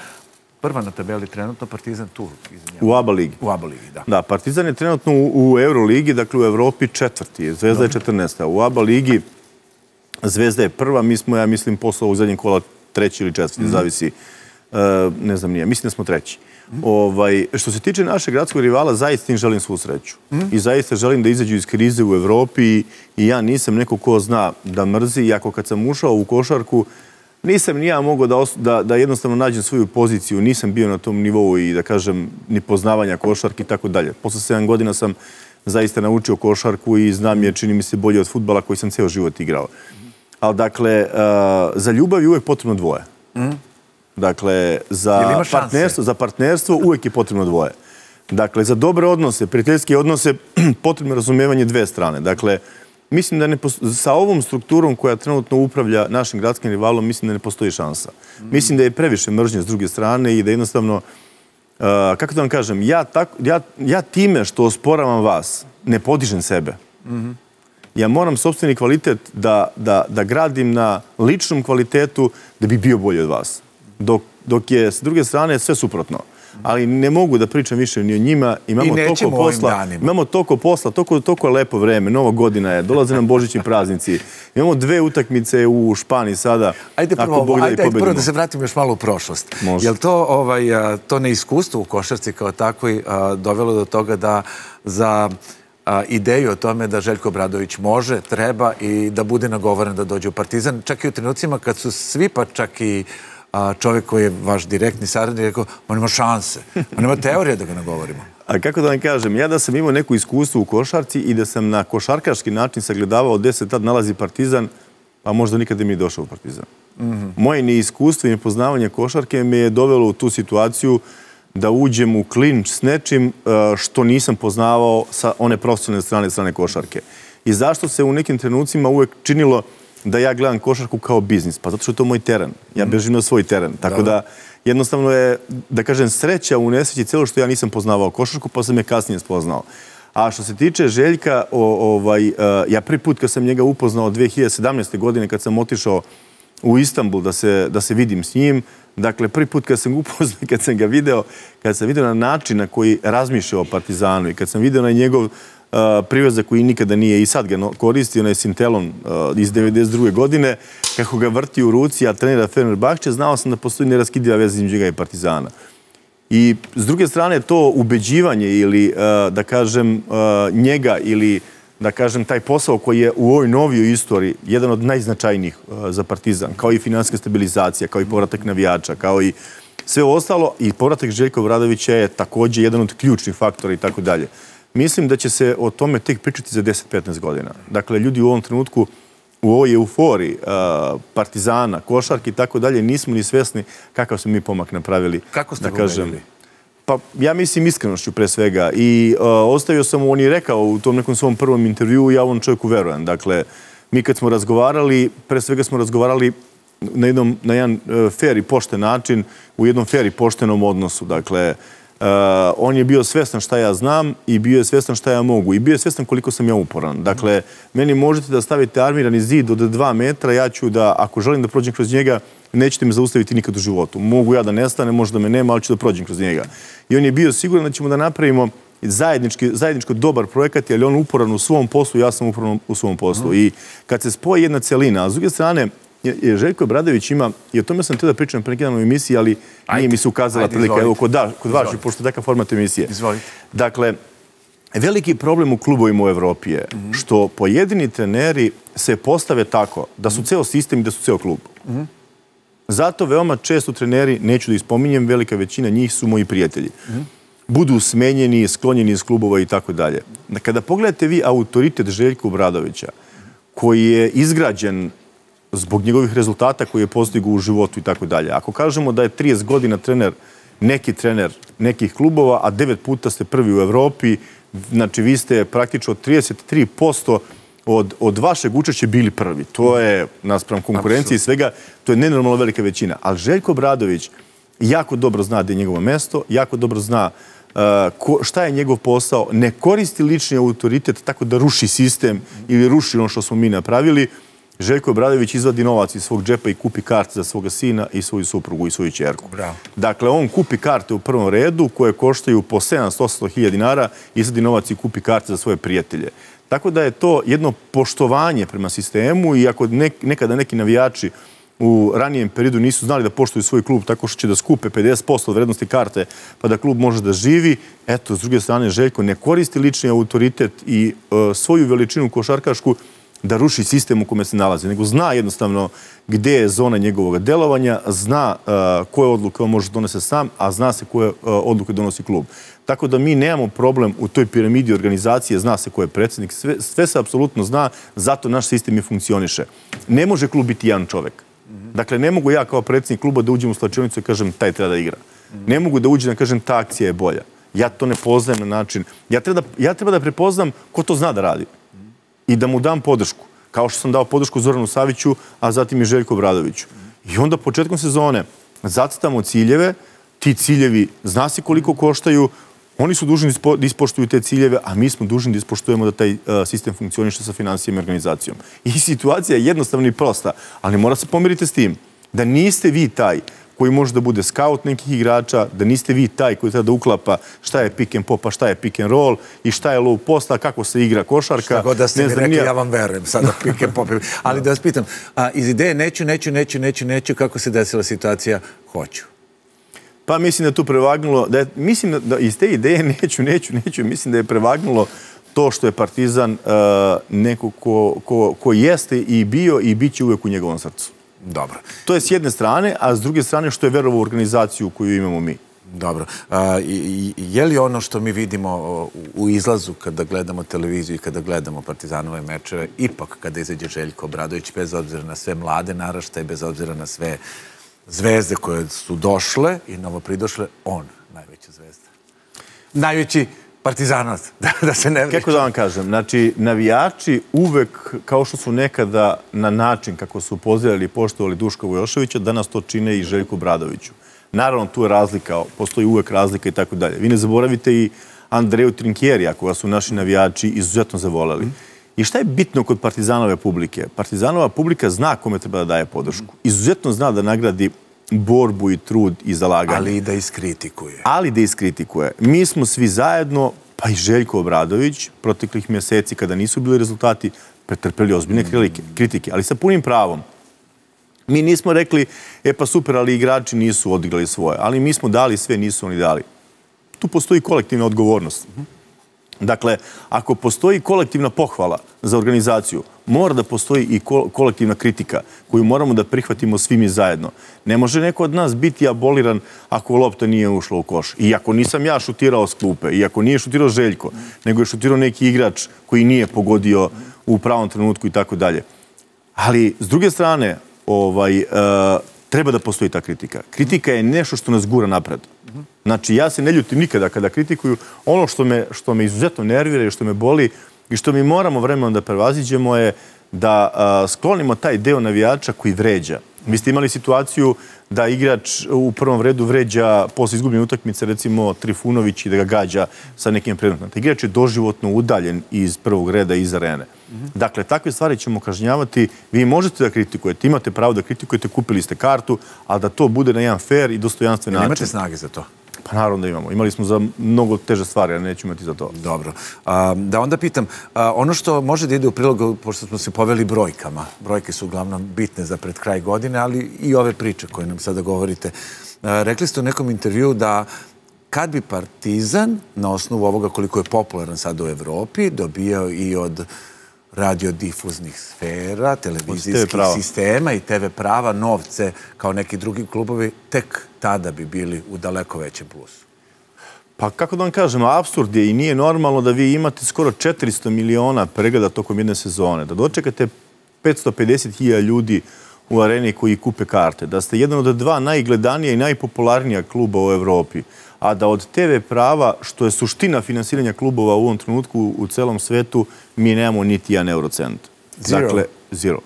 prva na tabeli trenutno Partizan tu. izvinjavam. U ABA ligi. U ABA ligi, da. Da, Partizan je trenutno u, u Euroligi, dakle u Evropi četvrti, Zvezda je 14. U ABA ligi Zvezda je prva, mi smo, ja mislim, posle ovog zadnjeg kola treći ili četvrti, zavisi, e, ne znam nije, mislim da smo treći. Ovaj, što se tiče našeg gradskog rivala, zaista im želim svu sreću. I zaista želim da izađu iz krize u Evropi i, i ja nisam neko ko zna da mrzi, iako kad sam ušao u košarku, nisam ni ja mogao da, da, da jednostavno nađem svoju poziciju, nisam bio na tom nivou i da kažem ni poznavanja košarke i tako dalje. Posle 7 godina sam zaista naučio košarku i znam je, čini mi se, bolje od futbala koji sam ceo život igrao. Ali dakle, uh, za ljubav je uvek potrebno dvoje. Dakle, za partnerstvo, za partnerstvo uvek je potrebno dvoje. Dakle, za dobre odnose, prijateljske odnose, potrebno je razumevanje dve strane. Dakle, mislim da ne sa ovom strukturom koja trenutno upravlja našim gradskim rivalom, mislim da ne postoji šansa. Mislim da je previše mržnje s druge strane i da jednostavno, uh, kako da vam kažem, ja, tak, ja, ja time što osporavam vas, ne podižem sebe. Ja moram sobstveni kvalitet da, da, da gradim na ličnom kvalitetu da bi bio bolji od vas. Dok, dok je s druge strane sve suprotno. Ali ne mogu da pričam više ni o njima. Imamo I nećemo toliko ovim posla. danima. Imamo toliko posla, toliko, toliko je lepo vreme, nova godina je, dolaze nam božićni praznici. Imamo dve utakmice u Španiji sada. Ajde prvo, ako da i ajde, ajde prvo pobedimo. da se vratimo još malo u prošlost. Može. Jel to, ovaj, to neiskustvo u košarci kao takvoj a, dovelo do toga da za a, ideju o tome da Željko Bradović može, treba i da bude nagovoren da dođe u Partizan, čak i u trenucima kad su svi, pa čak i a, čovjek koji je vaš direktni saradnik, rekao, ma nema šanse, ma nema teorije da ga nagovorimo. A kako da vam kažem, ja da sam imao neko iskustvo u košarci i da sam na košarkaški način sagledavao gde se tad nalazi Partizan, pa možda nikada mi je došao u Partizan. Moje neiskustvo i nepoznavanje košarke me je dovelo u tu situaciju da uđem u klinč s nečim uh, što nisam poznavao sa one profesionalne strane, strane košarke. I zašto se u nekim trenucima uvek činilo da ja gledam košarku kao biznis? Pa zato što je to moj teren. Ja bežim na svoj teren. Tako da jednostavno je, da kažem, sreća u nesreći cijelo što ja nisam poznavao košarku, pa sam je kasnije spoznao. A što se tiče Željka, o, ovaj, uh, ja prvi put kad sam njega upoznao 2017. godine kad sam otišao u Istanbul da se, da se vidim s njim. Dakle, prvi put kad sam ga upoznao, kad sam ga video, kad sam video na način na koji razmišlja o Partizanu i kad sam video na njegov uh, privezak koji nikada nije i sad ga koristio, koristi, onaj Sintelon iz 92. godine, kako ga vrti u ruci, a trenira Fenerbahče, znao sam da postoji neraskidiva veza između njega i Partizana. I s druge strane to ubeđivanje ili da kažem njega ili da kažem taj posao koji je u ovoj novijoj istoriji jedan od najznačajnijih za Partizan, kao i finanska stabilizacija, kao i povratak navijača, kao i sve ostalo i povratak Željka Vradovića je također jedan od ključnih faktora i tako dalje. Mislim da će se o tome tek pričati za 10-15 godina. Dakle, ljudi u ovom trenutku u ovoj euforiji uh, Partizana, košarki i tako dalje nismo ni svesni kakav smo mi pomak napravili. Kako ste da ga kažem, ubedili? Pa ja mislim iskrenošću pre svega i uh, ostavio sam on je rekao u tom nekom svom prvom intervjuu, ja ovom čovjeku verujem. Dakle, mi kad smo razgovarali, pre svega smo razgovarali na, jednom, na jedan uh, fair i pošten način, u jednom fair i poštenom odnosu. Dakle, uh, on je bio svestan šta ja znam i bio je svestan šta ja mogu i bio je svestan koliko sam ja uporan. Dakle, meni možete da stavite armirani zid od dva metra, ja ću da, ako želim da prođem kroz njega, nećete me zaustaviti nikad u životu. Mogu ja da nestane, možda me nema, ali ću da prođem kroz njega. I on je bio siguran da ćemo da napravimo zajednički, zajedničko dobar projekat, jer je on uporan u svom poslu, ja sam uporan u svom poslu. I kad se spoji jedna celina, a s druge strane, Željko Obradović ima, i o tome sam htio da pričam pre neki dan u emisiji, ali nije mi se ukazala ajde, prilika, izvolite. evo kod, da, kod vas, Izvolite. pošto je takav format emisije. Izvolite. Dakle, veliki problem u klubovima u Evropi je što pojedini treneri se postave tako da su ceo sistem i da su ceo klub. Zato veoma često treneri, neću da ispominjem, velika većina njih su moji prijatelji. Budu smenjeni, sklonjeni iz klubova i tako dalje. Kada pogledate vi autoritet Željka Obradovića, koji je izgrađen zbog njegovih rezultata koje je postigu u životu i tako dalje. Ako kažemo da je 30 godina trener, neki trener nekih klubova, a 9 puta ste prvi u Evropi, znači vi ste praktično 33% od, od vašeg učešća bili prvi. To je, naspram konkurenciji i svega, to je nenormalno velika većina. Ali Željko Bradović jako dobro zna gdje je njegovo mesto, jako dobro zna uh, ko, šta je njegov posao, ne koristi lični autoritet tako da ruši sistem ili ruši ono što smo mi napravili. Željko Bradović izvadi novac iz svog džepa i kupi karte za svoga sina i svoju suprugu i svoju čerku. Bravo. Dakle, on kupi karte u prvom redu koje koštaju po 700-800 hiljada dinara, izvadi novac i kupi karte za svoje prijatelje. Tako da je to jedno poštovanje prema sistemu i ako nekada neki navijači u ranijem periodu nisu znali da poštuju svoj klub tako što će da skupe 50% vrednosti karte pa da klub može da živi, eto, s druge strane, Željko ne koristi lični autoritet i e, svoju veličinu košarkašku da ruši sistem u kome se nalazi, nego zna jednostavno gde je zona njegovog delovanja, zna uh, koje odluke on može donese sam, a zna se koje uh, odluke donosi klub. Tako da mi nemamo problem u toj piramidi organizacije, zna se ko je predsjednik, sve, sve se apsolutno zna, zato naš sistem i funkcioniše. Ne može klub biti jedan čovek. Dakle, ne mogu ja kao predsjednik kluba da uđem u slačionicu i kažem taj treba da igra. Ne mogu da uđem i kažem ta akcija je bolja. Ja to ne poznajem na način. Ja treba da, ja treba da prepoznam ko to zna da radi i da mu dam podršku, kao što sam dao podršku Zoranu Saviću, a zatim i Željko Bradoviću. I onda početkom sezone zacitamo ciljeve, ti ciljevi zna se koliko koštaju, oni su dužni da ispoštuju te ciljeve, a mi smo dužni da ispoštujemo da taj e, sistem funkcioniše sa financijama i organizacijom. I situacija je jednostavna i prosta, ali mora se pomiriti s tim da niste vi taj koji može da bude scout nekih igrača, da niste vi taj koji treba da uklapa šta je pick and pop, a šta je pick and roll i šta je low posta, kako se igra košarka. Šta god da ste mi rekli, ja vam verujem sada pick and pop. Ali da vas pitam, a iz ideje neću, neću, neću, neću, neću, kako se desila situacija, hoću. Pa mislim da je tu prevagnulo, da je, mislim da iz te ideje neću, neću, neću, mislim da je prevagnulo to što je Partizan uh, neko ko, ko, ko jeste i bio i bit će uvek u njegovom srcu. Dobro. To je s jedne strane, a s druge strane što je verovo organizaciju koju imamo mi. Dobro. Je li ono što mi vidimo u izlazu kada gledamo televiziju i kada gledamo partizanove mečeve, ipak kada izađe Željko Obradović, bez obzira na sve mlade naraštaje, bez obzira na sve zvezde koje su došle i novo pridošle, on najveća zvezda. Najveći partizanac, da se ne vriče. Kako da vam kažem, znači, navijači uvek, kao što su nekada na način kako su pozdravili i poštovali Duška Vojoševića, danas to čine i Željko Bradoviću. Naravno, tu je razlika, postoji uvek razlika i tako dalje. Vi ne zaboravite i Andreju Trinkjerija, koga su naši navijači izuzetno zavolali. I šta je bitno kod partizanove publike? Partizanova publika zna kome treba da daje podršku. Izuzetno zna da nagradi borbu i trud i zalaganje. Ali i da iskritikuje. Ali da iskritikuje. Mi smo svi zajedno, pa i Željko Obradović, proteklih mjeseci kada nisu bili rezultati, pretrpeli ozbiljne kritike, ali sa punim pravom. Mi nismo rekli, e pa super, ali igrači nisu odigrali svoje. Ali mi smo dali sve, nisu oni dali. Tu postoji kolektivna odgovornost. Dakle, ako postoji kolektivna pohvala za organizaciju, mora da postoji i kolektivna kritika koju moramo da prihvatimo svi mi zajedno. Ne može neko od nas biti aboliran ako lopta nije ušla u koš. I ako nisam ja šutirao s klupe, i ako nije šutirao Željko, nego je šutirao neki igrač koji nije pogodio u pravom trenutku i tako dalje. Ali, s druge strane, ovaj, uh, treba da postoji ta kritika. Kritika je nešto što nas gura napred. Znači, ja se ne ljutim nikada kada kritikuju. Ono što me, što me izuzetno nervira i što me boli i što mi moramo vremenom da prevaziđemo je da a, sklonimo taj deo navijača koji vređa. Vi ste imali situaciju da igrač u prvom redu vređa posle izgubljene utakmice, recimo Trifunović i da ga gađa sa nekim predmetom. Igrač je doživotno udaljen iz prvog reda iz arene. Dakle, takve stvari ćemo kažnjavati. Vi možete da kritikujete, imate pravo da kritikujete, kupili ste kartu, a da to bude na jedan fair i dostojanstven način. Nemate snage za to? Pa naravno da imamo. Imali smo za mnogo teže stvari, a neću imati za to. Dobro. Da onda pitam, ono što može da ide u prilog, pošto smo se poveli brojkama, brojke su uglavnom bitne za pred kraj godine, ali i ove priče koje nam sada govorite. Rekli ste u nekom intervju da kad bi Partizan, na osnovu ovoga koliko je popularan sad u Evropi, dobijao i od radiodifuznih sfera, televizijskih sistema i TV prava, novce kao neki drugi klubovi, tek tada bi bili u daleko većem plusu. Pa kako da vam kažem, absurd je i nije normalno da vi imate skoro 400 miliona pregleda tokom jedne sezone. Da dočekate 550.000 ljudi u areni koji kupe karte, da ste jedan od dva najgledanija i najpopularnija kluba u Evropi, a da od TV prava, što je suština finansiranja klubova u ovom trenutku u celom svetu, mi nemamo niti jedan eurocent. Zero. Dakle, zero.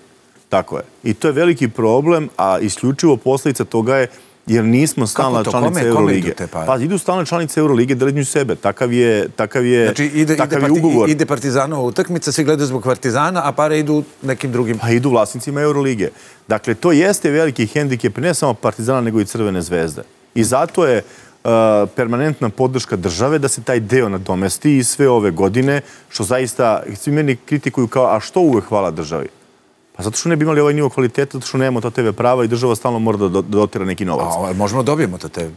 Tako je. I to je veliki problem, a isključivo posljedica toga je jer nismo stalna to? članica Kome- kome pare? Pa idu stalne članice Euroligije da između sebe. Takav je, takav je, Znači, ide, takav ide, je parti, ugovor. ide Partizanova utakmica, svi gledaju zbog Partizana, a pare idu nekim drugim. Pa idu vlasnicima Eurolige. Dakle, to jeste veliki hendikep ne samo Partizana, nego i Crvene zvezde. I zato je E, permanentna podrška države da se taj deo nadomesti i sve ove godine, što zaista svi meni kritikuju kao, a što uvek hvala državi? Pa zato što ne bi imali ovaj nivo kvaliteta, zato što nemamo ta TV prava i država stalno mora da do- da dotira neki novac. A, ovaj, možemo da dobijemo to te,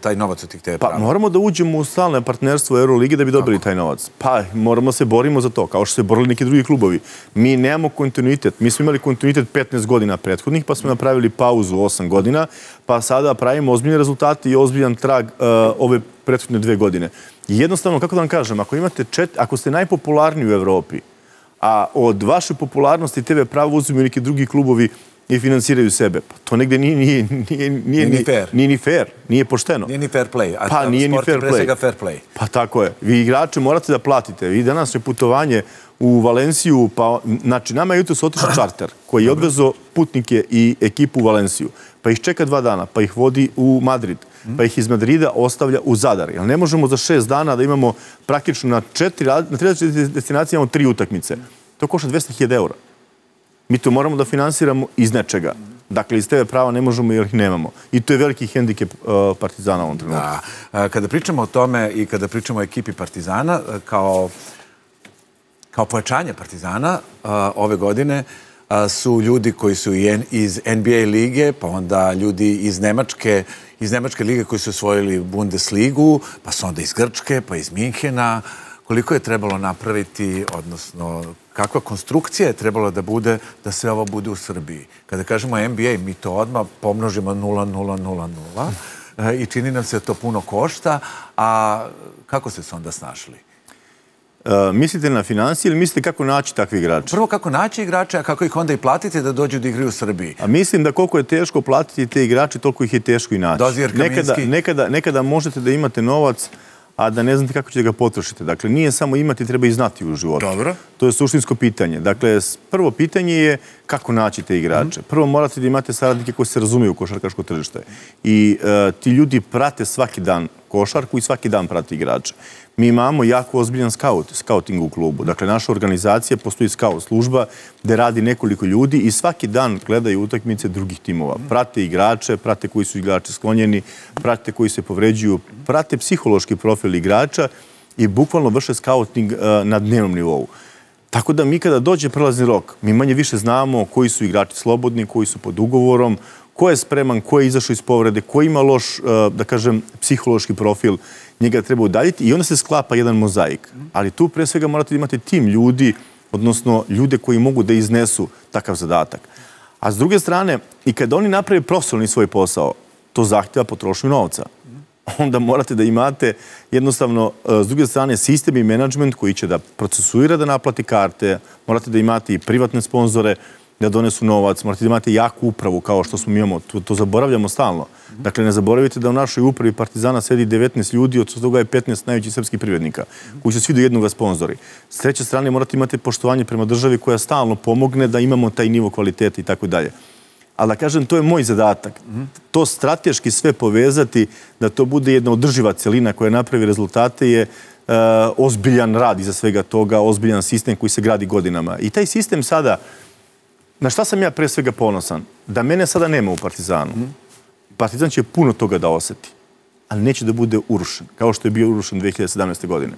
taj novac od tih te Pa prava. moramo da uđemo u stalne partnerstvo Euroligi da bi dobili taj novac. Pa moramo se borimo za to, kao što se borili neki drugi klubovi. Mi nemamo kontinuitet. Mi smo imali kontinuitet 15 godina prethodnih, pa smo napravili pauzu 8 godina, pa sada pravimo ozbiljne rezultate i ozbiljan trag uh, ove prethodne dve godine. Jednostavno, kako da vam kažem, ako, imate čet, ako ste najpopularniji u Evropi, a od vaše popularnosti TV pravo uzimaju neki drugi klubovi i finansiraju sebe. Pa to negde nije, nije, nije, nije, ni fair. Nije ni fair, nije pošteno. Nije ni fair play. A Pa nije ni fair play. fair play. Pa tako je. Vi igrače morate da platite. Vi danas je putovanje u Valenciju, pa, znači nama je jutros otišao čarter koji je odvezo putnike i ekipu u Valenciju. Pa ih čeka dva dana, pa ih vodi u Madrid, pa ih iz Madrida ostavlja u Zadar. Jer ne možemo za šest dana da imamo praktično na četiri, na tri destinacije imamo tri utakmice. To košta 200.000 eura. Mi to moramo da finansiramo iz nečega. Dakle, iz TV prava ne možemo jer ih nemamo. I to je veliki hendikep uh, Partizana u ovom trenutku. Da. A, Kada pričamo o tome i kada pričamo o ekipi Partizana, a, kao, kao pojačanje Partizana a, ove godine a, su ljudi koji su i iz NBA lige, pa onda ljudi iz Nemačke, iz Nemačke lige koji su osvojili Bundesligu, pa su onda iz Grčke, pa iz Minhena. Koliko je trebalo napraviti, odnosno kakva konstrukcija je trebalo da bude da sve ovo bude u Srbiji? Kada kažemo NBA, mi to odmah pomnožimo 0,000 E, i čini nam se to puno košta, a kako ste se onda snašli? Uh, mislite na financije ili mislite kako naći takvi igrače? Prvo, kako naći igrače, a kako ih onda i platiti da dođu da igraju u Srbiji? A mislim da koliko je teško platiti te igrače, toliko ih je teško i naći. Dozir nekada, Kaminski. nekada, nekada možete da imate novac, a da ne znate kako ćete ga potrošiti. Dakle, nije samo imati, treba i znati u životu. Dobro. To je suštinsko pitanje. Dakle, prvo pitanje je kako naći te igrače. Prvo morate da imate saradnike koji se razumiju u košarkaško tržište. I e, ti ljudi prate svaki dan košarku i svaki dan prate igrače. Mi imamo jako ozbiljan scout, scouting u klubu. Dakle, naša organizacija postoji scout služba gde radi nekoliko ljudi i svaki dan gledaju utakmice drugih timova. Prate igrače, prate koji su igrači sklonjeni, prate koji se povređuju, prate psihološki profil igrača i bukvalno vrše scouting e, na dnevnom nivou. Tako da mi kada dođe prelazni rok, mi manje više znamo koji su igrači slobodni, koji su pod ugovorom, ko je spreman, ko je izašao iz povrede, ko ima loš, e, da kažem, psihološki profil, njega treba udaljiti i onda se sklapa jedan mozaik. Ali tu pre svega morate imati tim ljudi, odnosno ljude koji mogu da iznesu takav zadatak. A s druge strane, i kada oni naprave profesionalni svoj posao, to zahtjeva potrošnju novca onda morate da imate jednostavno, e, s druge strane, sistem i menadžment koji će da procesuira da naplati karte, morate da imate i privatne sponzore da donesu novac, morate da imate jaku upravu kao što smo mi imamo, to, to zaboravljamo stalno. Dakle, ne zaboravite da u našoj upravi Partizana sedi 19 ljudi, od toga je 15 najvećih srpskih privrednika, koji su svi do jednog sponzori. S treće strane, morate imati poštovanje prema državi koja stalno pomogne da imamo taj nivo kvaliteta i tako dalje. Ali da kažem, to je moj zadatak. To strateški sve povezati, da to bude jedna održiva celina koja napravi rezultate je e, ozbiljan rad iza svega toga, ozbiljan sistem koji se gradi godinama. I taj sistem sada, na šta sam ja pre svega ponosan? Da mene sada nema u Partizanu. Partizan će puno toga da oseti, ali neće da bude urušen, kao što je bio urušen 2017. godine.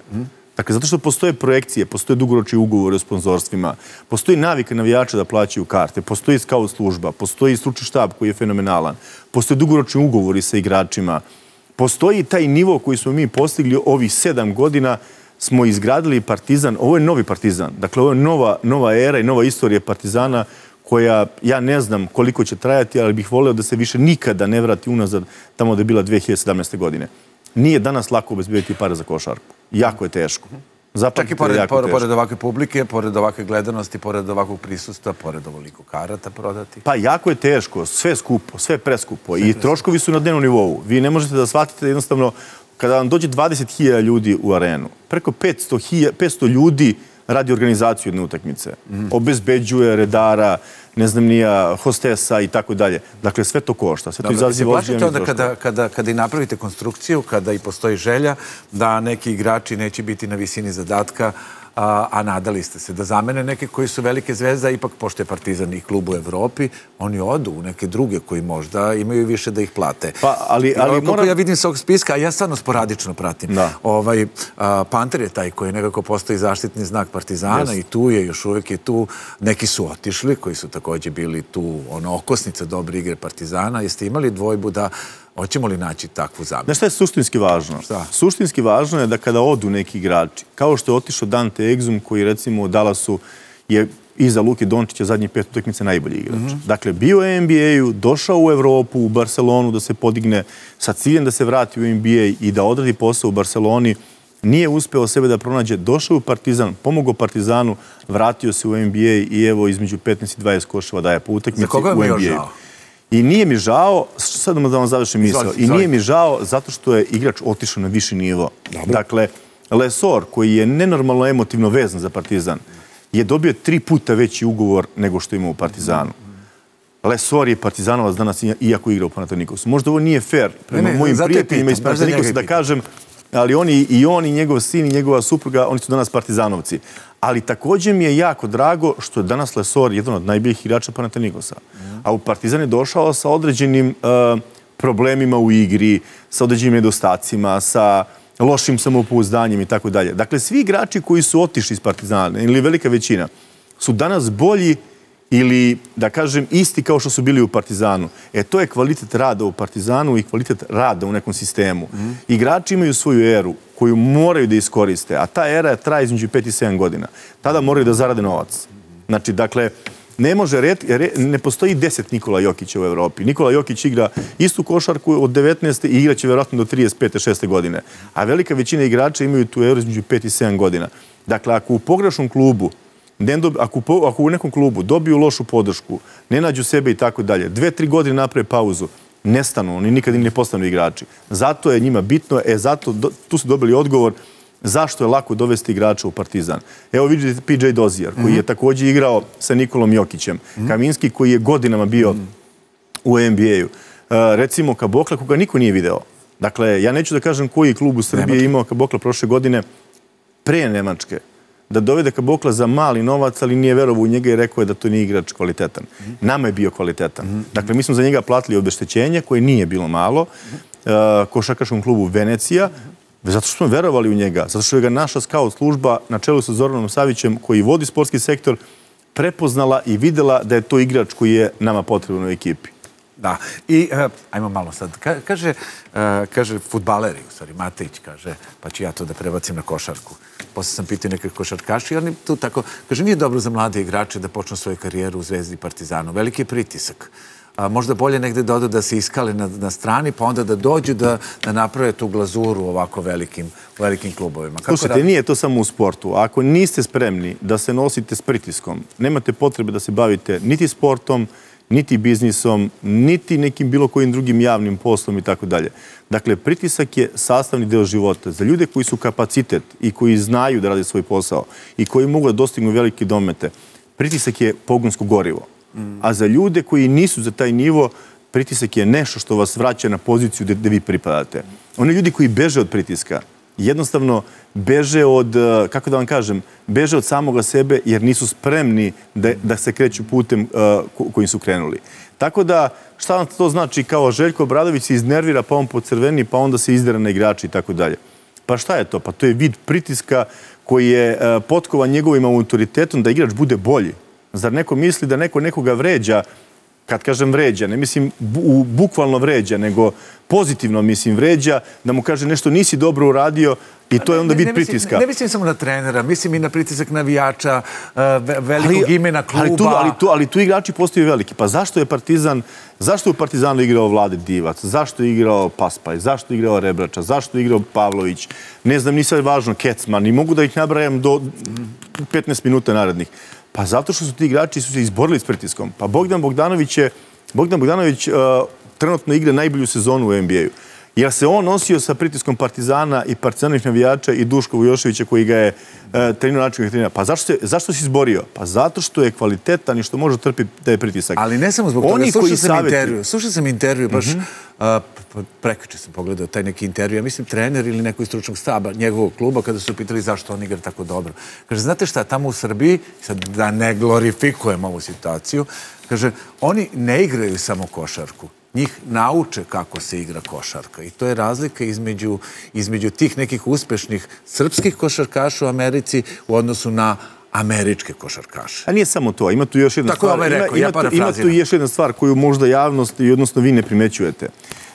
Dakle, zato što postoje projekcije, postoje dugoročni ugovori o sponzorstvima, postoji navika navijača da plaćaju karte, postoji scout služba, postoji stručni štab koji je fenomenalan, postoje dugoročni ugovori sa igračima, postoji taj nivo koji smo mi postigli ovih sedam godina, smo izgradili Partizan, ovo je novi Partizan, dakle ovo je nova, nova era i nova istorija Partizana koja, ja ne znam koliko će trajati, ali bih voleo da se više nikada ne vrati unazad tamo da je bila 2017. godine. Nije danas lako obezbediti pare za košarku. Jako je teško. Zapamtite Čak i pored, jako pored, teško. pored ovakve publike, pored ovakve gledanosti, pored ovakvog prisustva, pored ovoliko karata prodati. Pa jako je teško, sve skupo, sve preskupo i troškovi su na dnevnom nivou. Vi ne možete da shvatite jednostavno kada vam dođe 20.000 ljudi u arenu, preko 500, hilja- 500 ljudi radi organizaciju jedne utakmice. Obezbeđuje redara, ne znam nija, hostesa i tako dalje. Dakle, sve to košta, sve to Dobro, se izaziva plašite onda kada, kada, kada i napravite konstrukciju, kada i postoji želja da neki igrači neće biti na visini zadatka, a, a nadali ste se da zamene neke koji su velike zvezda, ipak pošto je Partizan i klub u Evropi, oni odu u neke druge koji možda imaju više da ih plate. Pa, ali- ali koliko moram- ja vidim s ovog spiska, a ja stvarno sporadično pratim. Da. Ovaj, a, Panter je taj koji nekako postoji zaštitni znak Partizana i tu je, još uvijek je tu. Neki su otišli, koji su također bili tu, ono, okosnica dobre igre Partizana. Jeste imali dvojbu da hoćemo li naći takvu zamenu? Znaš šta je suštinski važno? Šta? Suštinski važno je da kada odu neki igrači, kao što je otišao Dante Exum, koji recimo u Dallasu je iza Luke Dončića zadnjih pet utakmica najbolji igrač. Dakle, bio je u NBA-u, došao u Evropu, u Barcelonu da se podigne sa ciljem da se vrati u NBA i da odradi posao u Barceloni, nije uspeo sebe da pronađe, došao u Partizan, pomogao Partizanu, vratio se u NBA i evo između 15 i 20 koševa daje po utakmici Za koga vam u je NBA-u. žao? I nije mi žao, sad da vam završim misao, Izvolite, i nije mi žao zato što je igrač otišao na viši nivo. Dakle, Lesor, koji je nenormalno emotivno vezan za Partizan, je dobio tri puta veći ugovor nego što ima u Partizanu. Lesor je Partizanovac danas, iako igra u Panathinaikosu. Možda ovo nije fair prema Ne, ne, mojim prijateljima iz Panathinaikosa da kažem, ali oni, i on i njegov sin i njegova supruga, oni su danas Partizanovci. Ali također mi je jako drago što je danas Lesor jedan od najboljih igrača Panathinaikosa. A u Partizan je došao sa određenim uh, problemima u igri, sa određenim nedostacima, sa lošim samopouzdanjem i tako dalje. Dakle, svi igrači koji su otišli iz Partizana, ili velika većina, su danas bolji ili, da kažem, isti kao što su bili u Partizanu. E, to je kvalitet rada u Partizanu i kvalitet rada u nekom sistemu. Igrači imaju svoju eru koju moraju da iskoriste, a ta era traje između 5 i 7 godina. Tada moraju da zarade novac. Znači, dakle, ne može red, re, ne postoji 10 Nikola Jokića u Evropi. Nikola Jokić igra istu košarku od 19. i igraće vjerojatno do 35. 6. godine. A velika većina igrača imaju tu eru između 5 i 7 godina. Dakle, ako u pogrešnom klubu ne dobi, ako, po, ako u nekom klubu dobiju lošu podršku, ne nađu sebe i tako dalje, dve, tri godine naprave pauzu, nestanu, oni nikad ne postanu igrači. Zato je njima bitno, e, zato, do, tu su dobili odgovor zašto je lako dovesti igrača u Partizan. Evo vidite PJ Dozier, koji je također igrao sa Nikolom Jokićem. Kaminski, koji je godinama bio u NBA-u. E, recimo Kabokla, koga niko nije video. Dakle, ja neću da kažem koji klub u Srbiji je imao Kabokla prošle godine pre Nemačke da dovede Kabokla za mali novac, ali nije verovo u njega i rekao je da to nije igrač kvalitetan. Nama je bio kvalitetan. Dakle, mi smo za njega platili obeštećenje koje nije bilo malo eh, uh, košakaškom klubu Venecija, zato što smo verovali u njega, zato što je ga naša scout služba na čelu sa Zoranom Savićem koji vodi sportski sektor prepoznala i videla da je to igrač koji je nama potreban u ekipi. Da. I, uh, ajmo malo sad. Ka, kaže, uh, kaže futbaleri, u stvari, Matejić kaže, pa ću ja to da prebacim na košarku. Posle sam pitao neke košarkaši, oni tu tako, kaže, nije dobro za mlade igrače da počnu svoju karijeru u Zvezdi i Partizanu. Veliki je pritisak. A, možda bolje negde da odu da se iskale na, na strani, pa onda da dođu da, da naprave tu glazuru ovako velikim, velikim klubovima. Kako Slušajte, radi- nije to samo u sportu. Ako niste spremni da se nosite s pritiskom, nemate potrebe da se bavite niti sportom, niti biznisom, niti nekim bilo kojim drugim javnim poslom i tako dalje. Dakle, pritisak je sastavni deo života. Za ljude koji su kapacitet i koji znaju da rade svoj posao i koji mogu da dostignu velike domete, pritisak je pogonsko gorivo. A za ljude koji nisu za taj nivo, pritisak je nešto što vas vraća na poziciju gde, gde vi pripadate. Oni ljudi koji beže od pritiska, jednostavno beže od, eh, kako da vam kažem, beže od samoga sebe jer nisu spremni da, da se kreću putem uh, kojim su krenuli. Tako da, šta vam to znači kao Željko Bradović se iznervira, pa on pocrveni, pa onda se izdera na igrači i tako dalje. Pa šta je to? Pa to je vid pritiska koji je uh, potkovan njegovim autoritetom da igrač bude bolji. Zar neko misli da neko nekoga vređa kad kažem vređa, ne mislim bu, bukvalno vređa, nego pozitivno mislim vređa, da mu kaže nešto nisi dobro uradio i to je onda vid pritiska. Ne mislim samo na trenera, mislim i na pritisak navijača, uh, velikog ali, imena kluba. Ali tu, ali, tu, ali tu igrači postaju veliki. Pa zašto je Partizan, zašto je u Partizanu igrao Vlade Divac, zašto je igrao Paspaj, zašto je igrao Rebrača, zašto je igrao Pavlović, ne znam, nisam važno, Kecman, i mogu da ih nabrajam do 15 minuta narednih. Pa zato što su ti igrači su se izborili s pritiskom. Pa Bogdan Bogdanović je, Bogdan Bogdanović uh, trenutno igra najbolju sezonu u NBA-u. Jer se on nosio sa pritiskom Partizana i Partizanovih navijača i Duško Vujoševića koji ga je uh, trenirao način trenira. Pa zašto, se, zašto si izborio? Pa zato što je kvalitetan i što može trpi taj pritisak. Ali ne samo zbog Oni toga, slušao sam intervju. Slušao sam intervju, baš mm -hmm. uh, prekoče sam pogledao taj neki intervju. Ja mislim trener ili neko iz stručnog staba njegovog kluba kada su pitali zašto on igra tako dobro. Kaže, znate šta, tamo u Srbiji, sad da ne glorifikujem ovu situaciju, kaže, oni ne igraju samo košarku njih nauče kako se igra košarka. I to je razlika između, između tih nekih uspešnih srpskih košarkaša u Americi u odnosu na američke košarkaše. A nije samo to, ima tu još jedna Tako stvar. Tako je rekao, ima, ja tu, ima tu još jedna stvar koju možda javnost i odnosno vi ne primećujete.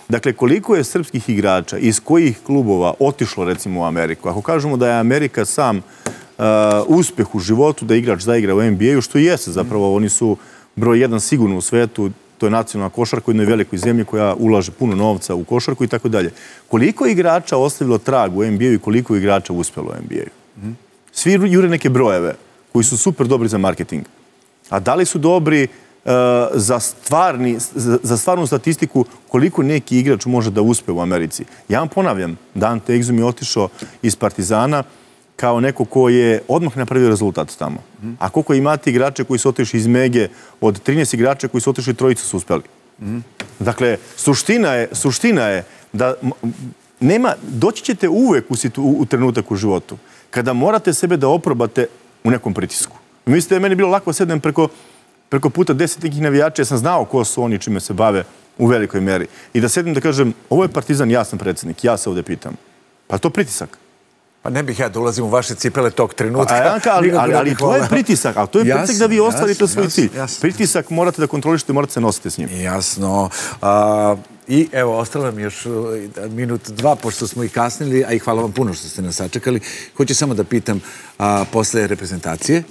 Dakle, koliko je srpskih igrača iz kojih klubova otišlo recimo u Ameriku? Ako kažemo da je Amerika sam uh, uspeh u životu da igrač zaigra u NBA-u, što jeste zapravo, oni su broj jedan sigurno u svetu, to je nacionalna košarka u jednoj velikoj zemlji koja ulaže puno novca u košarku i tako dalje. Koliko igrača ostavilo trag u NBA-u i koliko igrača uspjelo u NBA-u? Svi jure neke brojeve koji su super dobri za marketing. A da li su dobri uh, za, stvarni, za, za stvarnu statistiku koliko neki igrač može da uspe u Americi? Ja vam ponavljam, Dante Exum je otišao iz Partizana, kao neko ko je odmah napravio rezultat tamo. A koliko imate igrače koji su otišli iz Mege, od 13 igrača koji su otišli, trojica su uspeli. Dakle, suština je, suština je da nema, doći ćete uvek u, situ, u trenutak u životu kada morate sebe da oprobate u nekom pritisku. Mislite da je meni bilo lako sedem preko, preko puta deset nekih navijača, ja sam znao ko su oni čime se bave u velikoj meri. I da sedim da kažem, ovo je partizan, ja sam predsjednik, ja se ovdje pitam. Pa to pritisak. Pa ne bih ja da ulazim u vaše cipele tog trenutka. A, Janka, ali, ali, ali to je pritisak, ali to je pritisak da vi ostvarite svoj cilj. Pritisak morate da kontrolište, morate se nositi s njim. Jasno. A, I evo, ostalo mi još minut, dva, pošto smo i kasnili, a i hvala vam puno što ste nas sačekali. Hoću samo da pitam, a, posle reprezentacije,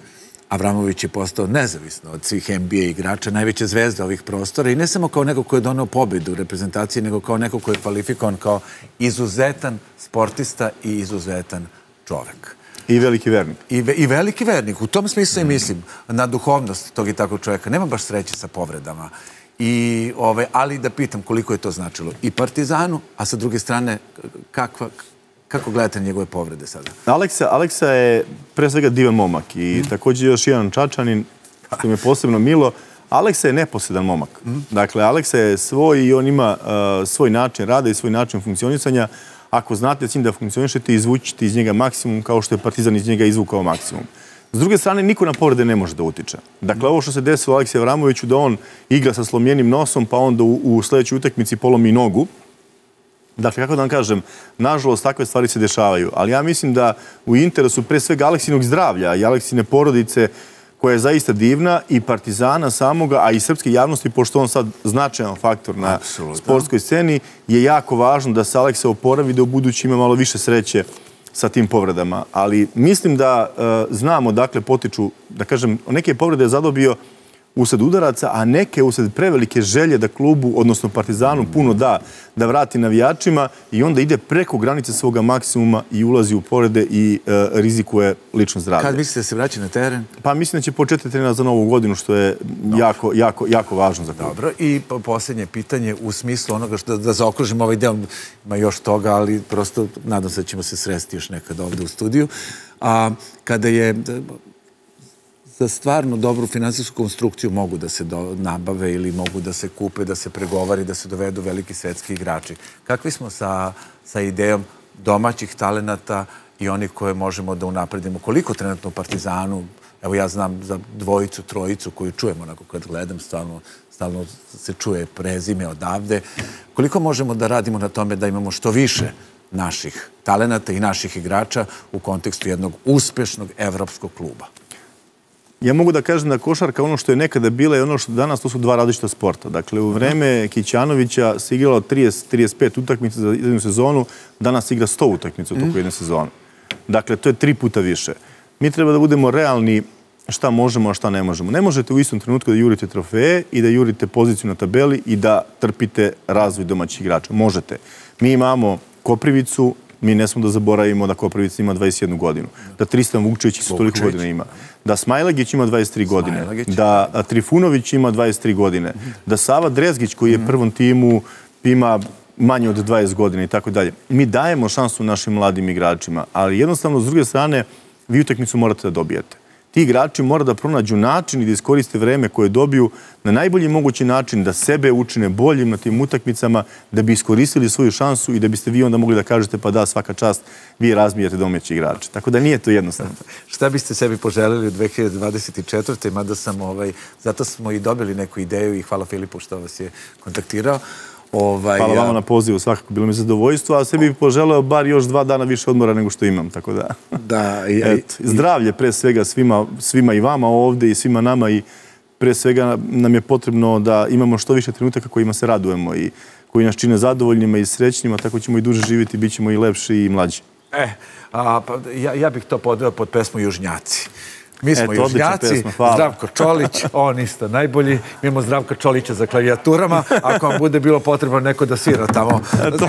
Avramović je postao nezavisno od svih NBA igrača, najveća zvezda ovih prostora i ne samo kao neko ko je donao pobedu u reprezentaciji, nego kao neko ko je kvalifikovan kao izuzetan sportista i izuzetan čovek. I veliki vernik. I, ve, I veliki vernik. U tom smislu i mislim na duhovnost tog i takvog čovjeka. Nema baš sreće sa povredama. I, ove, ali da pitam koliko je to značilo i Partizanu, a sa druge strane kakva, Kako gledate njegove povrede sada? Aleksa, Aleksa je pre svega divan momak i mm. također još jedan čačanin, što mi je posebno milo. Aleksa je neposledan momak. Mm. Dakle, Aleksa je svoj i on ima uh, svoj način rada i svoj način funkcionisanja. Ako znate cilj da funkcionišete, izvućite iz njega maksimum kao što je Partizan iz njega izvukao maksimum. S druge strane, niko na povrede ne može da utiče. Dakle, ovo što se desilo Aleksa Vramoviću, da on igra sa slomljenim nosom, pa onda u, u sljedećoj utakmici polomi nogu, Dakle, kako da vam kažem, nažalost, takve stvari se dešavaju. Ali ja mislim da u interesu pre svega Aleksinog zdravlja i Aleksine porodice, koja je zaista divna, i partizana samoga, a i srpske javnosti, pošto on sad značajan faktor na Absolutno. sportskoj sceni, je jako važno da se Aleksa oporavi da u budući ima malo više sreće sa tim povredama. Ali mislim da uh, znamo, dakle, potiču, da kažem, neke povrede je zadobio usled udaraca, a neke usled prevelike želje da klubu, odnosno Partizanu, puno da, da vrati navijačima i onda ide preko granice svoga maksimuma i ulazi u porede i e, rizikuje lično zdravlje. Kad mislite da se vraća na teren? Pa mislim da će početi trena za novu godinu, što je jako, jako, jako važno za klub. Dobro, i posljednje pitanje u smislu onoga što da zaokružimo ovaj deo, ima još toga, ali prosto nadam se da ćemo se sresti još nekada ovde u studiju. A, kada je za stvarno dobru finansijsku konstrukciju mogu da se do, nabave ili mogu da se kupe, da se pregovari, da se dovedu veliki svetski igrači. Kakvi smo sa, sa idejom domaćih talenata i onih koje možemo da unapredimo? Koliko trenutno u Partizanu, evo ja znam za dvojicu, trojicu koju čujem onako kad gledam, stalno, stalno se čuje prezime odavde. Koliko možemo da radimo na tome da imamo što više naših talenata i naših igrača u kontekstu jednog uspešnog evropskog kluba? Ja mogu da kažem da košarka ono što je nekada bila i ono što danas, to su dva različita sporta. Dakle, u vreme Kićanovića se igralo 30-35 utakmica za jednu sezonu, danas igra 100 utakmica u toku jedne sezone. Dakle, to je tri puta više. Mi treba da budemo realni šta možemo, a šta ne možemo. Ne možete u istom trenutku da jurite trofeje i da jurite poziciju na tabeli i da trpite razvoj domaćih igrača. Možete. Mi imamo Koprivicu, mi ne smo da zaboravimo da Koprivica ima 21 godinu, da Tristan Vukčević se toliko godina ima, da Smajlagić ima 23 godine, da Trifunović ima 23 godine, da Sava Drezgić koji je prvom timu ima manje od 20 godina i tako dalje. Mi dajemo šansu našim mladim igračima, ali jednostavno, s druge strane, vi utakmicu morate da dobijete ti igrači mora da pronađu način i da iskoriste vreme koje dobiju na najbolji mogući način da sebe učine boljim na tim utakmicama, da bi iskoristili svoju šansu i da biste vi onda mogli da kažete pa da svaka čast, vi razmijete domeći igrače. Tako da nije to jednostavno. Šta biste sebi poželili u 2024. Mada sam, ovaj, zato smo i dobili neku ideju i hvala Filipu što vas je kontaktirao. Ovaj, Hvala vama na pozivu, svakako bilo mi zadovoljstvo, a sebi bih poželeo bar još dva dana više odmora nego što imam, tako da... da i, Et, zdravlje pre svega svima, svima i vama ovde i svima nama i pre svega nam je potrebno da imamo što više trenutaka kojima se radujemo i koji nas čine zadovoljnima i srećnima, tako ćemo i duže živjeti, bit ćemo i lepši i mlađi. E, a, pa, ja, ja bih to podeo pod pesmu Južnjaci. Mi smo Južnjaci, Zdravko Čolić, on isto najbolji. Mi imamo Zdravka Čolića za klavijaturama. Ako vam bude bilo potrebno neko da svira tamo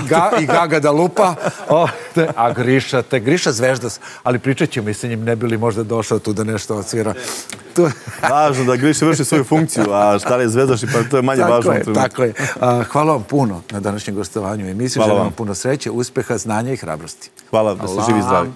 ga, i Gaga da lupa, o, te, a Griša, te Griša zveždas, ali pričat ćemo i sa njim, ne bili možda došao tu da nešto odsvira. Tu... Važno da Griša vrši svoju funkciju, a šta je zvezdaš pa to je manje tako važno. Je, tako je. A, hvala vam puno na današnjem gostovanju emisiji. Želim vam puno sreće, uspeha, znanja i hrabrosti. Hvala, da ste živi zdravi.